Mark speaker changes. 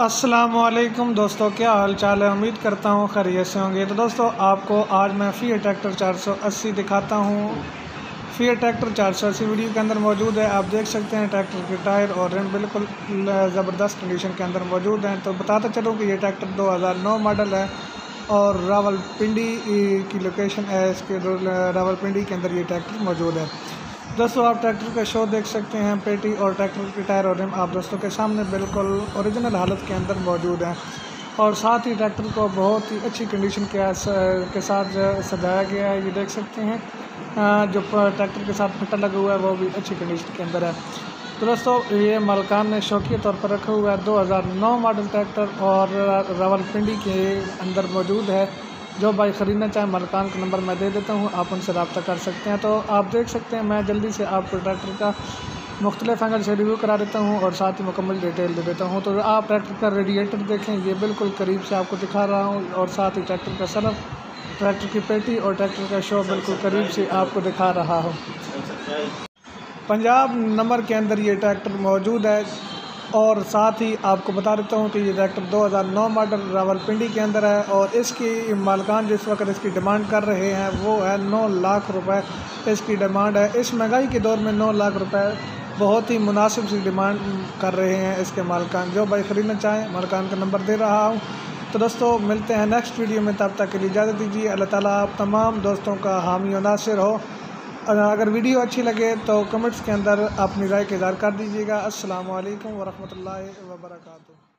Speaker 1: असलम दोस्तों, क्या हाल चाल है? उम्मीद करता हूँ खैरियत से होंगे। तो दोस्तों, आपको आज मैं फ़ी ट्रैक्टर 480 दिखाता हूँ। फ़ी ट्रैक्टर 480 वीडियो के अंदर मौजूद है। आप देख सकते हैं, ट्रैक्टर के टायर और रिम बिल्कुल ज़बरदस्त कंडीशन के अंदर मौजूद हैं। तो बताता चलूँ कि ये ट्रैक्टर 2009 मॉडल है और रावलपिंडी की लोकेशन है। इसके, रावलपिंडी के अंदर ये ट्रैक्टर मौजूद है। दोस्तों, आप ट्रैक्टर का शो देख सकते हैं, पेटी और ट्रैक्टर के टायर और रिम आप दोस्तों के सामने बिल्कुल ओरिजिनल हालत के अंदर मौजूद हैं। और साथ ही ट्रैक्टर को बहुत ही अच्छी कंडीशन के के साथ सजाया गया है, ये देख सकते हैं। जो ट्रैक्टर के साथ फिटर लगा हुआ है, वो भी अच्छी कंडीशन के अंदर है। तो दोस्तों, ये मलकान ने शौकीय तौर पर रखा हुआ है 2009 मॉडल ट्रैक्टर और रावलपिंडी के अंदर मौजूद है। जो बाइक ख़रीदना चाहे मलकान का नंबर मैं दे देता हूँ, आप उनसे रबता कर सकते हैं। तो आप देख सकते हैं, मैं जल्दी से आपको ट्रैक्टर का मुख्तलिफ़ एंगल से रिव्यू करा देता हूँ और साथ ही मुकम्मल डिटेल दे देता हूँ। तो आप ट्रैक्टर का रेडिएटर देखें, ये बिल्कुल करीब से आपको दिखा रहा हूँ और साथ ही ट्रैक्टर का सरफ ट्रैक्टर की पेटी और ट्रैक्टर का शो बिल्कुल करीब से आपको दिखा रहा हूँ। पंजाब नंबर के अंदर ये ट्रैक्टर मौजूद है। और साथ ही आपको बता देता हूँ कि ये ट्रैक्टर 2009 मॉडल रावलपिंडी के अंदर है और इसकी मालकान जिस वक्त इसकी डिमांड कर रहे हैं, वो है 9 लाख रुपए इसकी डिमांड है। इस महँगाई के दौर में 9 लाख रुपए बहुत ही मुनासिब सी डिमांड कर रहे हैं इसके मालकान। जो भाई ख़रीदना चाहें, मालकान का नंबर दे रहा हूँ। तो दोस्तों, मिलते हैं नेक्स्ट वीडियो में, तब तक के लिए इजाज़त दीजिए। अल्लाह ताला आप तमाम दोस्तों का हामी नासिर हो। अगर वीडियो अच्छी लगे तो कमेंट्स के अंदर अपनी राय का इजहार कर दीजिएगा। अस्सलाम वालेकुम वर्का